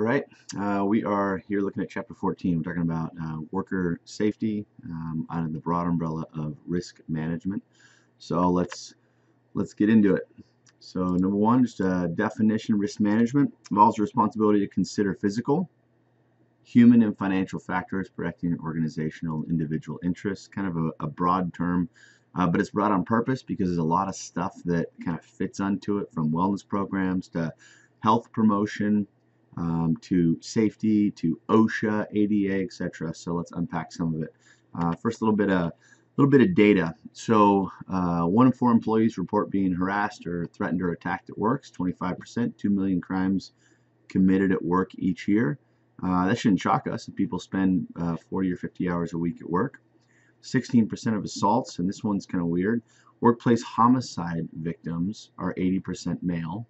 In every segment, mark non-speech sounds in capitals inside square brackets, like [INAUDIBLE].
All right, uh, we are here looking at chapter 14. We're talking about uh, worker safety um, under the broad umbrella of risk management. So let's let's get into it. So number one, just a definition: risk management involves the responsibility to consider physical, human, and financial factors protecting organizational individual interests. Kind of a, a broad term. Uh, but it's broad on purpose because there's a lot of stuff that kind of fits onto it from wellness programs to health promotion, um, to safety, to OSHA, ADA, etc. So let's unpack some of it. Uh, first, a little bit of little bit of data. So uh, one in four employees report being harassed or threatened or attacked at work. 25%, 2 million crimes committed at work each year. Uh, that shouldn't shock us if people spend uh, 40 or 50 hours a week at work. 16% of assaults, and this one's kind of weird, workplace homicide victims are 80% male,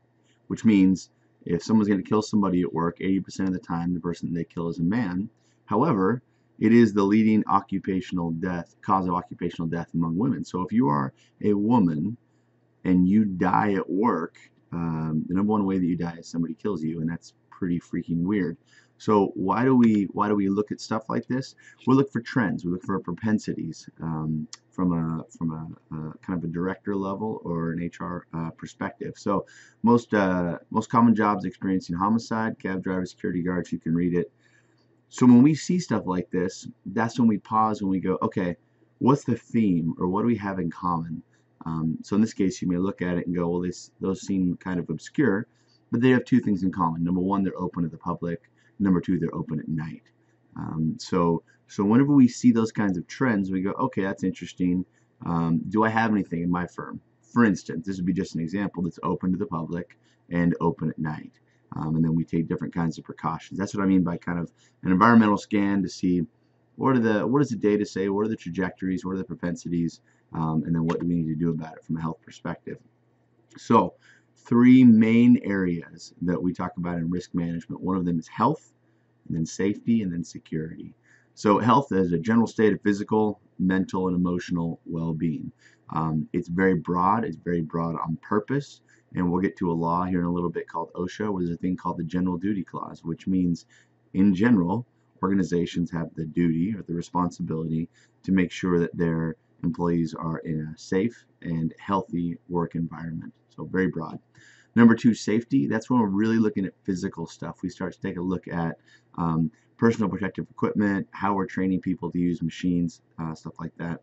which means if someone's going to kill somebody at work, 80% of the time the person they kill is a man. However, it is the leading occupational death, cause of occupational death among women. So if you are a woman and you die at work, um, the number one way that you die is somebody kills you, and that's pretty freaking weird. So why do we why do we look at stuff like this? We look for trends. We look for propensities um, from a from a, a, kind of a director level or an HR uh, perspective. So most uh, most common jobs experiencing homicide, cab driver, security guards. You can read it. So when we see stuff like this, that's when we pause and we go, okay, what's the theme or what do we have in common? Um, so in this case, you may look at it and go, well, this, those seem kind of obscure, but they have two things in common. Number one, they're open to the public. Number two, they're open at night. Um, so, so whenever we see those kinds of trends, we go, okay, that's interesting. Um, do I have anything in my firm? For instance, this would be just an example that's open to the public and open at night. Um, and then we take different kinds of precautions. That's what I mean by kind of an environmental scan to see what are the what does the data say, what are the trajectories, what are the propensities, um, and then what do we need to do about it from a health perspective. So three main areas that we talk about in risk management. One of them is health, and then safety, and then security. So health is a general state of physical, mental, and emotional well-being. Um, it's very broad. It's very broad on purpose. And we'll get to a law here in a little bit called OSHA, where there's a thing called the General Duty Clause, which means, in general, organizations have the duty or the responsibility to make sure that their employees are in a safe and healthy work environment. So very broad. Number two, safety. That's when we're really looking at physical stuff. We start to take a look at um, personal protective equipment, how we're training people to use machines, uh, stuff like that.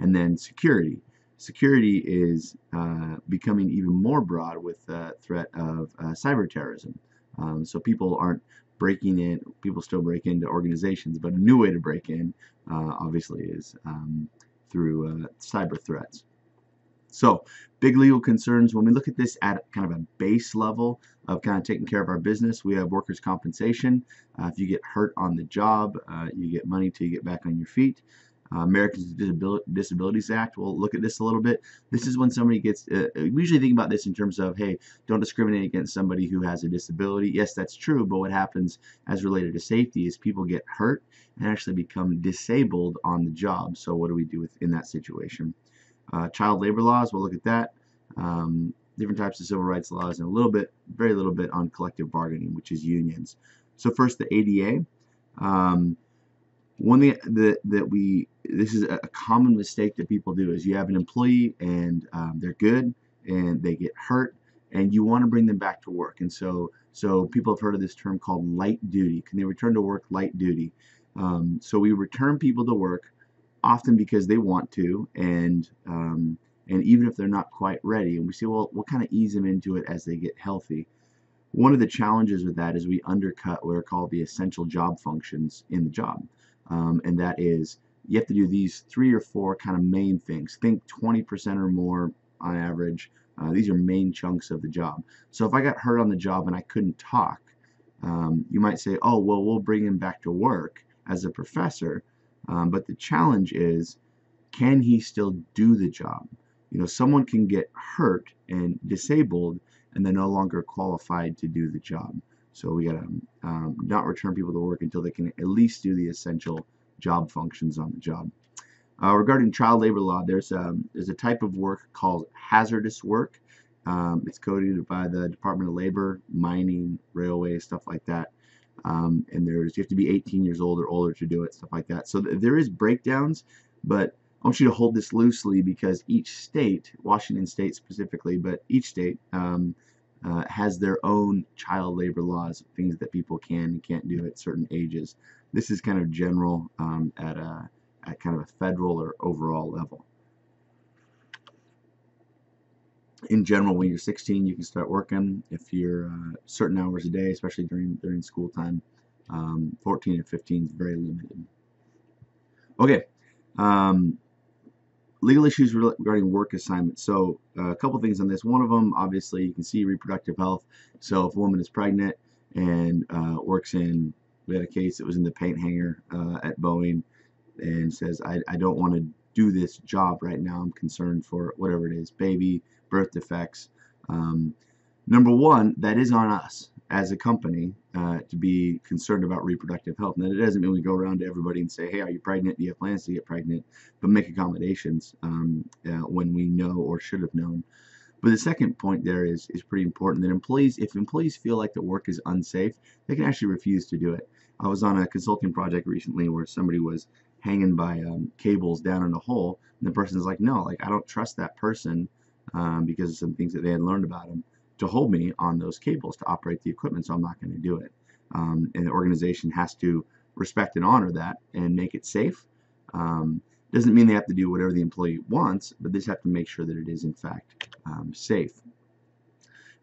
And then security. Security is uh, becoming even more broad with the threat of uh, cyber terrorism. Um, so people aren't breaking in, people still break into organizations, but a new way to break in, uh, obviously, is um, through uh, cyber threats. So, big legal concerns. When we look at this at kind of a base level of kind of taking care of our business, we have workers' compensation. Uh, if you get hurt on the job, uh, you get money till you get back on your feet. Uh, Americans with Disabilities Act. We'll look at this a little bit. This is when somebody gets, uh, we usually think about this in terms of, hey, don't discriminate against somebody who has a disability. Yes, that's true, but what happens as related to safety is people get hurt and actually become disabled on the job. So what do we do with, in that situation? Uh, child labor laws, we'll look at that. Um, different types of civil rights laws and a little bit, very little bit on collective bargaining, which is unions. So first the ADA. Um, one thing that, that we, this is a common mistake that people do is you have an employee and um, they're good and they get hurt and you want to bring them back to work. And so, so people have heard of this term called light duty. Can they return to work light duty? Um, so we return people to work often because they want to and um, and even if they're not quite ready and we say well we'll kind of ease them into it as they get healthy. One of the challenges with that is we undercut what are called the essential job functions in the job. Um, and that is you have to do these three or four kind of main things. Think 20% or more on average. Uh, these are main chunks of the job. So if I got hurt on the job and I couldn't talk um, you might say oh well we'll bring him back to work as a professor um, but the challenge is, can he still do the job? You know, someone can get hurt and disabled and they're no longer qualified to do the job. So we got to um, not return people to work until they can at least do the essential job functions on the job. Uh, regarding child labor law, there's a, there's a type of work called hazardous work. Um, it's coded by the Department of Labor, mining, railway, stuff like that. Um, and there's you have to be 18 years old or older to do it, stuff like that. So th there is breakdowns, but I want you to hold this loosely because each state, Washington State specifically, but each state um, uh, has their own child labor laws, things that people can and can't do at certain ages. This is kind of general um, at a at kind of a federal or overall level. In general, when you're 16, you can start working. If you're uh, certain hours a day, especially during during school time, um, 14 and 15 is very limited. Okay, um, legal issues regarding work assignment. So uh, a couple things on this. One of them, obviously, you can see reproductive health. So if a woman is pregnant and uh, works in, we had a case that was in the paint hangar uh, at Boeing and says, I, I don't want to do this job right now. I'm concerned for whatever it is, baby, birth defects. Um, number one, that is on us as a company uh, to be concerned about reproductive health. Now, it doesn't mean we go around to everybody and say, hey, are you pregnant? Do you have plans to get pregnant? But make accommodations um, uh, when we know or should have known. But the second point there is, is pretty important that employees, if employees feel like the work is unsafe, they can actually refuse to do it. I was on a consulting project recently where somebody was hanging by um, cables down in a hole, and the person is like, no, like I don't trust that person um, because of some things that they had learned about him to hold me on those cables to operate the equipment, so I'm not going to do it. Um, and the organization has to respect and honor that and make it safe. Um, doesn't mean they have to do whatever the employee wants, but they just have to make sure that it is in fact um, safe.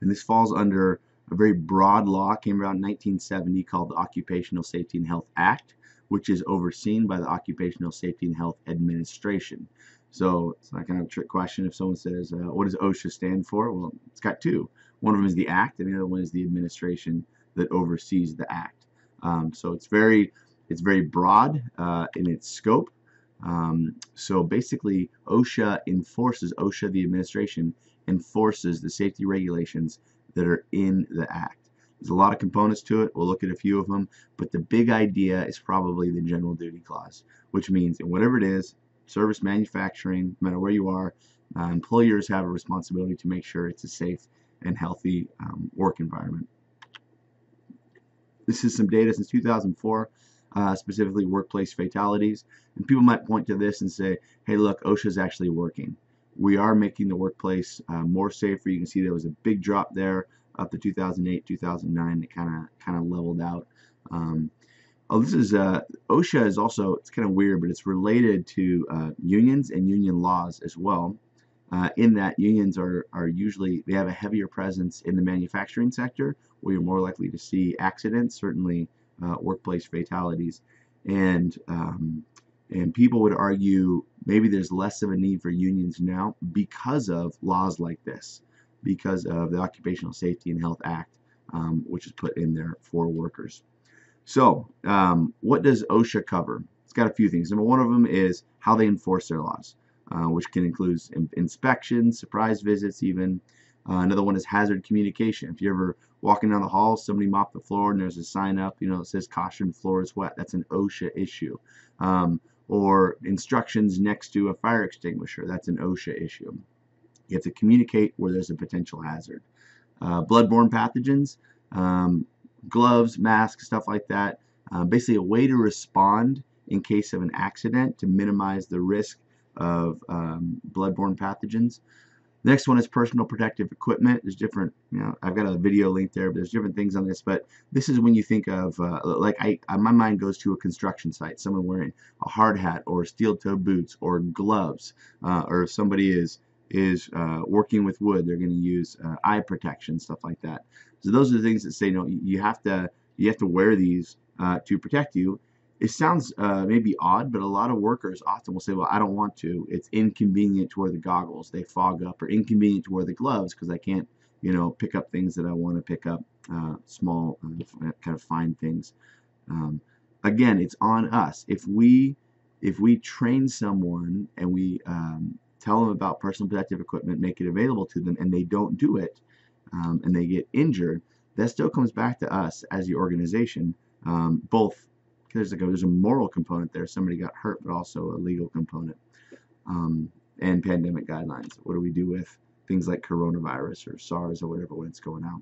And this falls under a very broad law, came around in 1970 called the Occupational Safety and Health Act, which is overseen by the Occupational Safety and Health Administration. So it's not kind of a trick question if someone says, uh, what does OSHA stand for? Well, it's got two. One of them is the act, and the other one is the administration that oversees the act. Um, so it's very, it's very broad uh, in its scope. Um, so basically, OSHA enforces, OSHA, the administration, enforces the safety regulations that are in the act. There's a lot of components to it. We'll look at a few of them, but the big idea is probably the general duty clause, which means in whatever it is, service manufacturing, no matter where you are, uh, employers have a responsibility to make sure it's a safe and healthy um, work environment. This is some data since 2004, uh, specifically workplace fatalities. And people might point to this and say, hey, look, OSHA is actually working. We are making the workplace uh, more safer. You can see there was a big drop there up to 2008, 2009. It kind of kind of leveled out. Um, Oh, this is uh, OSHA is also it's kind of weird, but it's related to uh, unions and union laws as well. Uh, in that unions are are usually they have a heavier presence in the manufacturing sector, where you're more likely to see accidents, certainly uh, workplace fatalities, and um, and people would argue maybe there's less of a need for unions now because of laws like this, because of the Occupational Safety and Health Act, um, which is put in there for workers. So, um, what does OSHA cover? It's got a few things. Number one of them is how they enforce their laws, uh, which can include in inspections, surprise visits, even. Uh, another one is hazard communication. If you're ever walking down the hall, somebody mopped the floor, and there's a sign up, you know, that says caution, floor is wet. That's an OSHA issue. Um, or instructions next to a fire extinguisher. That's an OSHA issue. You have to communicate where there's a potential hazard. Uh, bloodborne pathogens. Um, gloves, masks, stuff like that. Uh, basically a way to respond in case of an accident to minimize the risk of um, bloodborne pathogens. Next one is personal protective equipment. There's different, you know, I've got a video link there, but there's different things on this. But this is when you think of, uh, like, I, my mind goes to a construction site, someone wearing a hard hat or steel-toe boots or gloves, uh, or if somebody is is uh, working with wood, they're going to use uh, eye protection, stuff like that. So those are the things that say, no, you have to you have to wear these uh, to protect you. It sounds uh, maybe odd, but a lot of workers often will say, well, I don't want to. It's inconvenient to wear the goggles. They fog up, or inconvenient to wear the gloves because I can't, you know, pick up things that I want to pick up, uh, small, uh, kind of fine things. Um, again, it's on us. If we if we train someone and we um, tell them about personal protective equipment, make it available to them, and they don't do it, um, and they get injured, that still comes back to us as the organization. Um, both there's a, there's a moral component there. Somebody got hurt, but also a legal component. Um, and pandemic guidelines. What do we do with things like coronavirus or SARS or whatever when it's going out?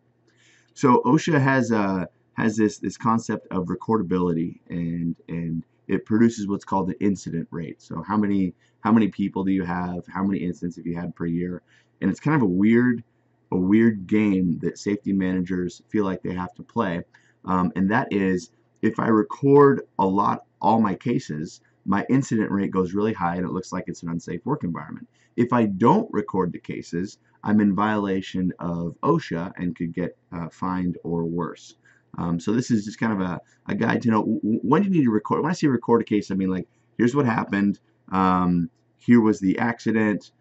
So OSHA has uh, has this this concept of recordability and and it produces what's called the incident rate. So how many how many people do you have? How many incidents have you had per year? And it's kind of a weird a weird game that safety managers feel like they have to play. Um, and that is if I record a lot all my cases, my incident rate goes really high and it looks like it's an unsafe work environment. If I don't record the cases, I'm in violation of OSHA and could get uh, fined or worse. Um, so this is just kind of a, a guide to know when you need to record. When I say record a case, I mean like, here's what happened. Um, here was the accident.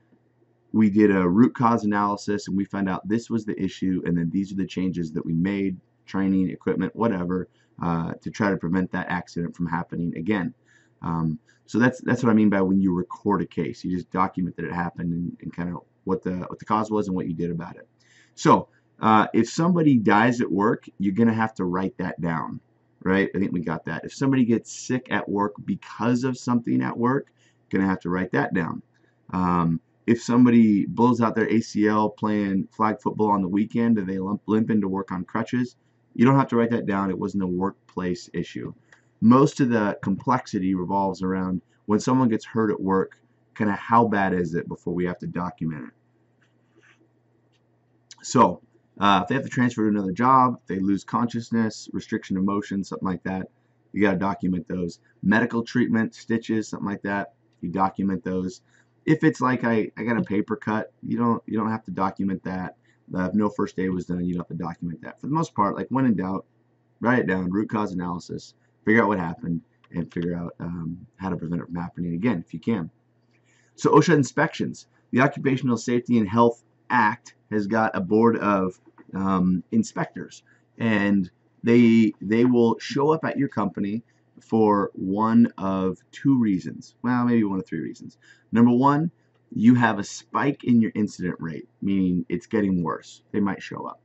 We did a root cause analysis and we found out this was the issue and then these are the changes that we made, training, equipment, whatever, uh, to try to prevent that accident from happening again. Um, so that's that's what I mean by when you record a case. You just document that it happened and, and kind of what the what the cause was and what you did about it. So uh, if somebody dies at work, you're gonna have to write that down, right? I think we got that. If somebody gets sick at work because of something at work, you're gonna have to write that down. Um, if somebody blows out their ACL playing flag football on the weekend and they limp, limp into work on crutches, you don't have to write that down. It wasn't a workplace issue most of the complexity revolves around when someone gets hurt at work, kind of how bad is it before we have to document it. So, uh, if they have to transfer to another job, they lose consciousness, restriction of motion, something like that, you got to document those. Medical treatment, stitches, something like that, you document those. If it's like I, I got a paper cut, you don't you don't have to document that. If no first aid was done, you don't have to document that. For the most part, like when in doubt, write it down, root cause analysis, figure out what happened, and figure out um, how to prevent it from happening again if you can. So OSHA inspections. The Occupational Safety and Health Act has got a board of um, inspectors, and they they will show up at your company for one of two reasons. Well, maybe one of three reasons. Number one, you have a spike in your incident rate, meaning it's getting worse. They might show up.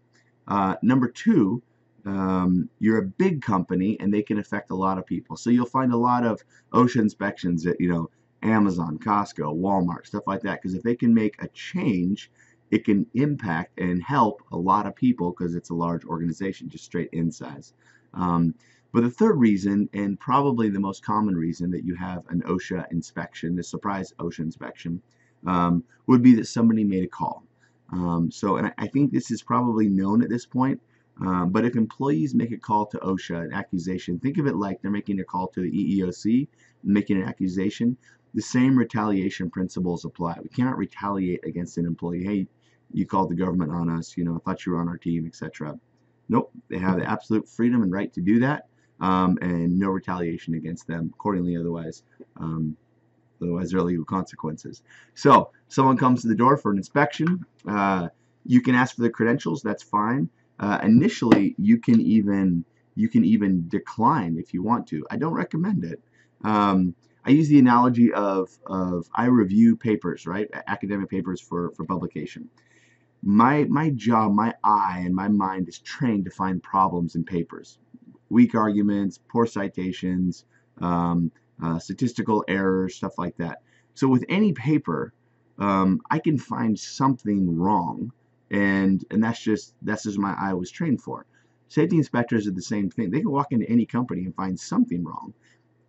Uh, number two, um, you're a big company and they can affect a lot of people. So you'll find a lot of OSHA inspections at, you know, Amazon, Costco, Walmart, stuff like that. Because if they can make a change, it can impact and help a lot of people because it's a large organization, just straight in size. Um, but the third reason, and probably the most common reason that you have an OSHA inspection, the surprise OSHA inspection, um, would be that somebody made a call. Um, so, and I, think this is probably known at this point, um, but if employees make a call to OSHA, an accusation, think of it like they're making a call to the EEOC, making an accusation. The same retaliation principles apply. We cannot retaliate against an employee. Hey, you called the government on us. You know, I thought you were on our team, etc. Nope. They have the absolute freedom and right to do that, um, and no retaliation against them. Accordingly, otherwise, um, otherwise there are legal consequences. So, someone comes to the door for an inspection. Uh, you can ask for the credentials. That's fine. Uh, initially, you can even you can even decline if you want to. I don't recommend it. Um, I use the analogy of, of I review papers, right? Academic papers for, for publication. My, my job, my eye, and my mind is trained to find problems in papers. Weak arguments, poor citations, um, uh, statistical errors, stuff like that. So with any paper, um, I can find something wrong and and that's just that's just my eye was trained for. Safety inspectors are the same thing. They can walk into any company and find something wrong,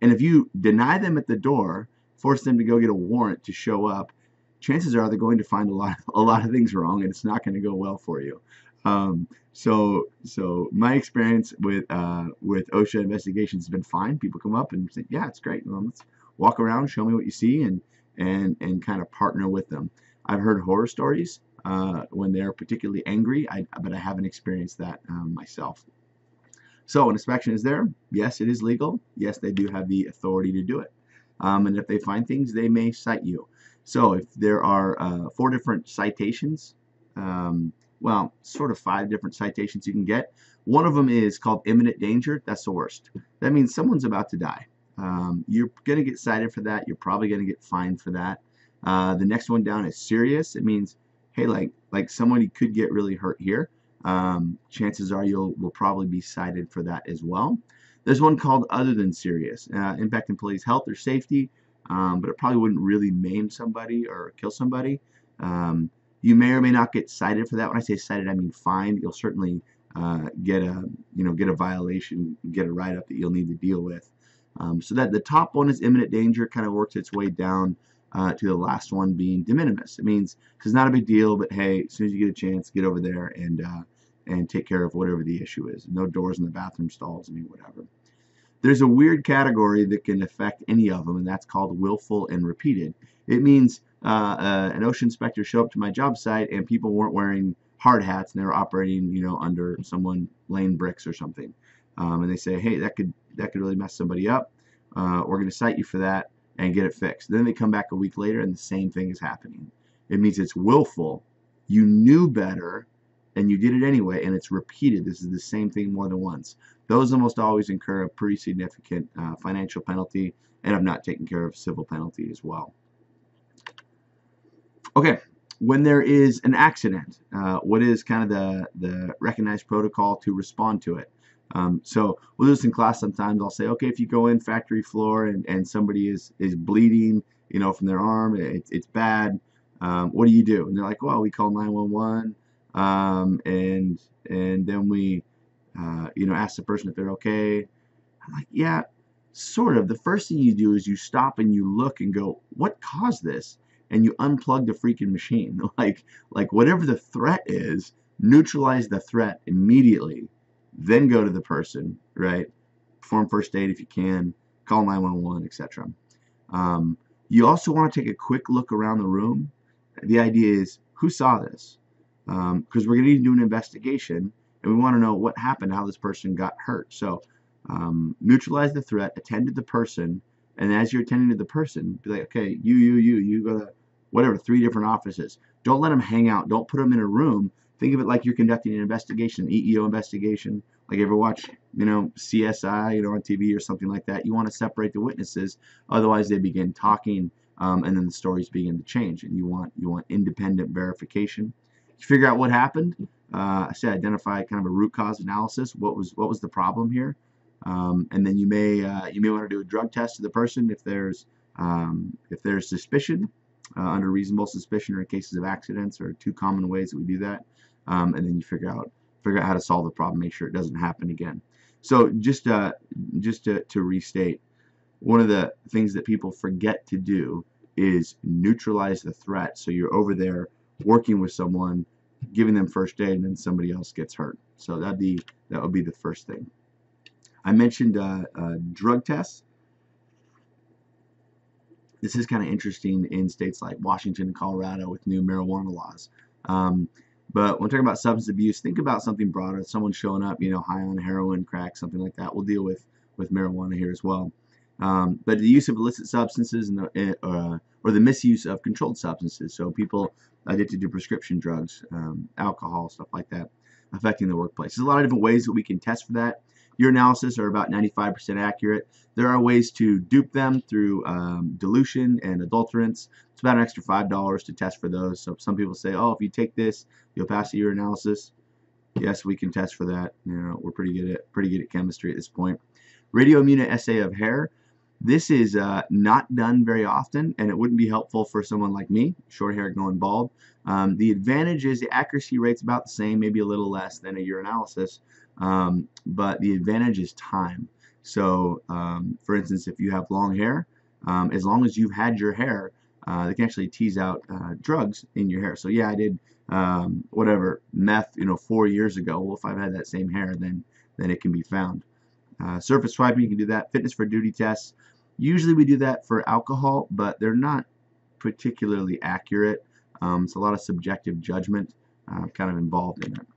and if you deny them at the door, force them to go get a warrant to show up, chances are they're going to find a lot a lot of things wrong, and it's not going to go well for you. Um, so so my experience with uh, with OSHA investigations has been fine. People come up and say, yeah, it's great. Well, let's walk around, show me what you see, and and and kind of partner with them. I've heard horror stories uh, when they're particularly angry, I, but I haven't experienced that um, myself. So an inspection is there. Yes, it is legal. Yes, they do have the authority to do it. Um, and if they find things, they may cite you. So if there are uh, four different citations, um, well, sort of five different citations you can get. One of them is called imminent danger. That's the worst. That means someone's about to die. Um, you're going to get cited for that. You're probably going to get fined for that. Uh, the next one down is serious. It means hey, like like somebody could get really hurt here. Um, chances are you'll will probably be cited for that as well. There's one called other than serious, uh, impact employees' health or safety, um, but it probably wouldn't really maim somebody or kill somebody. Um, you may or may not get cited for that. When I say cited, I mean fined. You'll certainly uh, get a you know get a violation, get a write up that you'll need to deal with. Um, so that the top one is imminent danger, kind of works its way down uh, to the last one being de minimis. It means it's not a big deal, but hey, as soon as you get a chance, get over there and uh, and take care of whatever the issue is. No doors in the bathroom stalls, I mean whatever. There's a weird category that can affect any of them, and that's called willful and repeated. It means uh, uh, an OSHA inspector showed up to my job site and people weren't wearing hard hats and they were operating, you know, under someone laying bricks or something. Um, and they say, hey, that could that could really mess somebody up. Uh, we're going to cite you for that and get it fixed. Then they come back a week later and the same thing is happening. It means it's willful. You knew better and you did it anyway, and it's repeated. This is the same thing more than once. Those almost always incur a pretty significant uh, financial penalty and have not taken care of civil penalty as well. Okay, when there is an accident, uh, what is kind of the, the recognized protocol to respond to it? Um, so we'll do this in class sometimes. I'll say, okay, if you go in factory floor and, and somebody is, is bleeding, you know, from their arm, it, it's bad, um, what do you do? And they're like, well, we call 911, um, and and then we, uh, you know, ask the person if they're okay. I'm like, yeah, sort of. The first thing you do is you stop and you look and go, what caused this? And you unplug the freaking machine. [LAUGHS] Like, like whatever the threat is, neutralize the threat immediately then go to the person, right? Perform first aid if you can, call 911, etc. Um, you also want to take a quick look around the room. The idea is, who saw this? Because um, we're going to need to do an investigation, and we want to know what happened, how this person got hurt. So um, neutralize the threat, attend to the person, and as you're attending to the person, be like, okay, you, you, you, you go to whatever, three different offices. Don't let them hang out. Don't put them in a room Think of it like you're conducting an investigation, an EEO investigation. Like you ever watch, you know, CSI, you know, on TV or something like that. You want to separate the witnesses, otherwise they begin talking, um, and then the stories begin to change. And you want you want independent verification. You figure out what happened. Uh, I said identify kind of a root cause analysis. What was what was the problem here? Um, and then you may uh, you may want to do a drug test to the person if there's um, if there's suspicion uh, under reasonable suspicion or in cases of accidents are two common ways that we do that um, and then you figure out figure out how to solve the problem, make sure it doesn't happen again. So just uh, just to, to restate, one of the things that people forget to do is neutralize the threat. So you're over there working with someone, giving them first aid, and then somebody else gets hurt. So that'd be that would be the first thing. I mentioned uh, uh, drug tests. This is kind of interesting in states like Washington and Colorado with new marijuana laws. Um, but when talking about substance abuse, think about something broader. Someone showing up, you know, high on heroin, crack, something like that. We'll deal with with marijuana here as well. Um, but the use of illicit substances and the, eh, uh, or the misuse of controlled substances. So people addicted to prescription drugs, um, alcohol, stuff like that, affecting the workplace. There's a lot of different ways that we can test for that. Urinalysis are about 95% accurate. There are ways to dupe them through um, dilution and adulterants. It's about an extra $5 to test for those. So some people say, oh, if you take this, you'll pass the urinalysis. Yes, we can test for that. You know, we're pretty good at pretty good at chemistry at this point. Radioimmunoassay of hair. This is uh, not done very often, and it wouldn't be helpful for someone like me, short hair going bald. Um, the advantage is the accuracy rate's about the same, maybe a little less than a urinalysis, um, but the advantage is time. So, um, for instance, if you have long hair, um, as long as you've had your hair, uh, they can actually tease out uh, drugs in your hair. So, yeah, I did um, whatever meth, you know, four years ago. Well, if I've had that same hair, then then it can be found. Uh, surface swiping, you can do that. Fitness for duty tests. Usually we do that for alcohol, but they're not particularly accurate. Um, it's a lot of subjective judgment uh, kind of involved in it.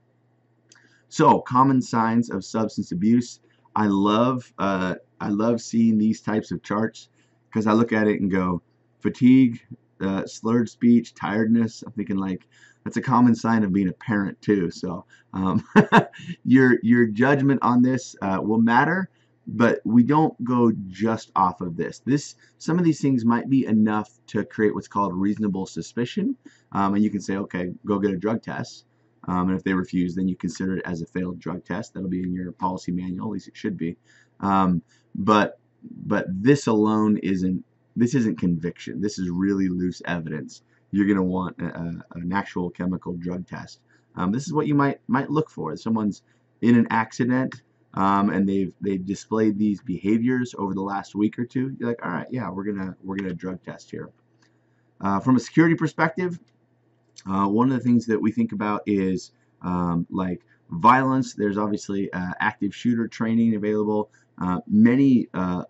So, common signs of substance abuse. I love uh, I love seeing these types of charts because I look at it and go fatigue, uh, slurred speech, tiredness. I'm thinking like that's a common sign of being a parent too. So um, [LAUGHS] your your judgment on this uh, will matter, but we don't go just off of this. This some of these things might be enough to create what's called reasonable suspicion, um, and you can say, okay, go get a drug test. Um, and if they refuse, then you consider it as a failed drug test. That'll be in your policy manual, at least it should be. Um, but but this alone isn't this isn't conviction. This is really loose evidence. You're going to want a, a, an actual chemical drug test. Um, this is what you might might look for. Someone's in an accident um, and they've they've displayed these behaviors over the last week or two, you're like, all right, yeah, we're gonna we're gonna drug test here. Uh, from a security perspective, uh, one of the things that we think about is um, like violence. There's obviously uh, active shooter training available. Uh, many uh,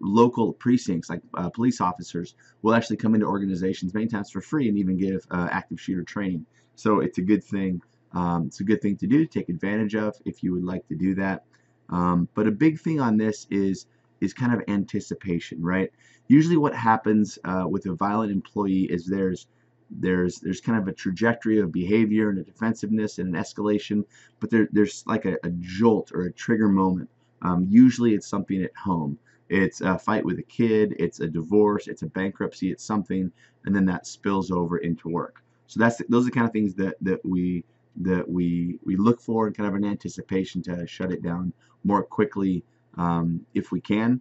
local precincts, like uh, police officers, will actually come into organizations many times for free and even give active shooter training. So it's a good thing um, it's a good thing to do, to take advantage of if you would like to do that. Um, but a big thing on this is is kind of anticipation, right? Usually, what happens uh, with a violent employee is there's there's there's kind of a trajectory of behavior and a defensiveness and an escalation, but there, there's like a, a jolt or a trigger moment. Um, usually, it's something at home. It's a fight with a kid, it's a divorce, it's a bankruptcy, it's something, and then that spills over into work. So that's those are the kind of things that that we that we we look for and kind of an anticipation to shut it down more quickly um, if we can.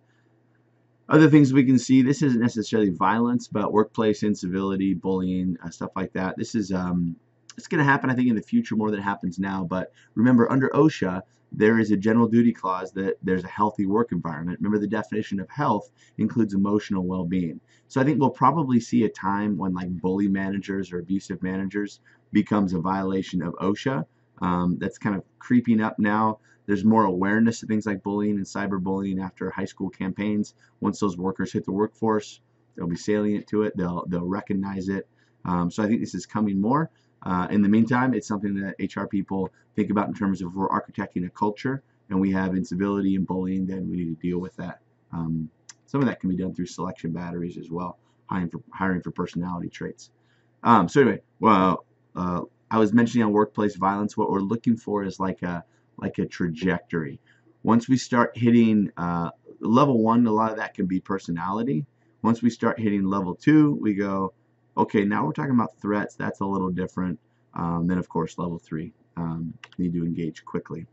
Other things we can see, this isn't necessarily violence, but workplace incivility, bullying, uh, stuff like that. This is um, it's going to happen, I think, in the future more than it happens now. But remember, under OSHA, there is a general duty clause that there's a healthy work environment. Remember, the definition of health includes emotional well-being. So I think we'll probably see a time when like bully managers or abusive managers becomes a violation of OSHA. Um, that's kind of creeping up now. There's more awareness of things like bullying and cyberbullying after high school campaigns. Once those workers hit the workforce, they'll be salient to it. They'll they'll recognize it. Um, so I think this is coming more. Uh, in the meantime, it's something that HR people think about in terms of we're architecting a culture and we have incivility and bullying, then we need to deal with that. Um, some of that can be done through selection batteries as well, hiring for, hiring for personality traits. Um, so anyway, well, uh, I was mentioning on workplace violence, what we're looking for is like a like a trajectory. Once we start hitting uh, level one, a lot of that can be personality. Once we start hitting level two, we go, okay, now we're talking about threats. That's a little different. Um, then, of course, level three, um, need to engage quickly.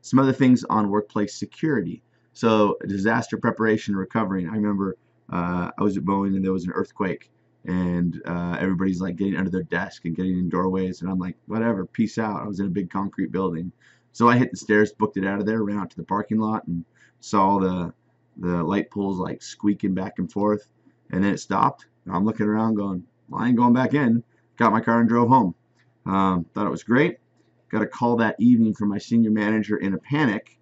Some other things on workplace security. So, disaster preparation recovering. I remember uh, I was at Boeing and there was an earthquake and uh, everybody's like getting under their desk and getting in doorways and I'm like whatever peace out. I was in a big concrete building. So I hit the stairs booked it out of there ran out to the parking lot and saw the the light poles like squeaking back and forth and then it stopped. I'm looking around going well, I ain't going back in. Got my car and drove home. Um, thought it was great. Got a call that evening from my senior manager in a panic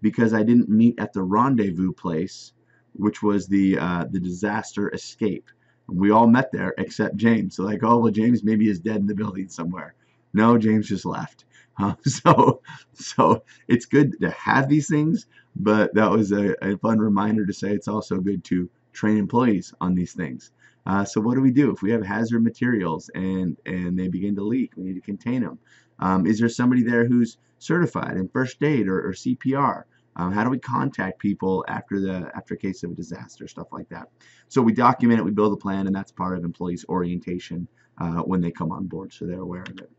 because I didn't meet at the rendezvous place which was the uh, the disaster escape we all met there except James. So like, oh well, James maybe is dead in the building somewhere. No, James just left. Uh, [LAUGHS] so so it's good to have these things, but that was a, a, fun reminder to say it's also good to train employees on these things. Uh, so what do we do if we have hazard materials and and they begin to leak? We need to contain them. Um, is there somebody there who's certified in first aid or, or CPR? Um, how do we contact people after the after a case of a disaster, stuff like that. So we document it, we build a plan, and that's part of employees' orientation uh, when they come on board, so they're aware of it.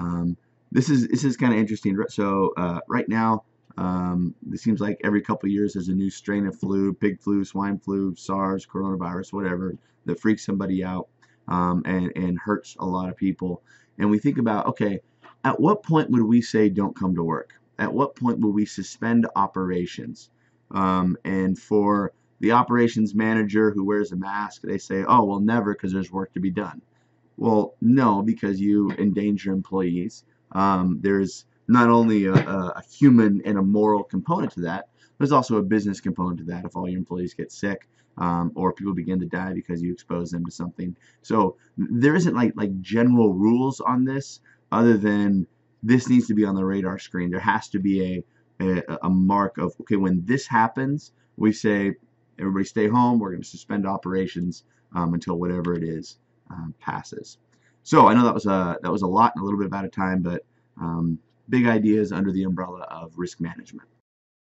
Um, this is this is kind of interesting. So uh, right now, um, it seems like every couple of years there's a new strain of flu, pig flu, swine flu, SARS, coronavirus, whatever, that freaks somebody out um, and, and hurts a lot of people. And we think about, okay, at what point would we say don't come to work? At what point will we suspend operations? Um, and for the operations manager who wears a mask, they say, oh, well, never because there's work to be done. Well, no, because you endanger employees. Um, there's not only a, a, human and a moral component to that, there's also a business component to that if all your employees get sick um, or people begin to die because you expose them to something. So there isn't like like general rules on this other than this needs to be on the radar screen. There has to be a, a, a mark of, okay, when this happens, we say, everybody stay home, we're going to suspend operations um, until whatever it is um, passes. So I know that was a, that was a lot and a little bit out of time, but um, big ideas under the umbrella of risk management.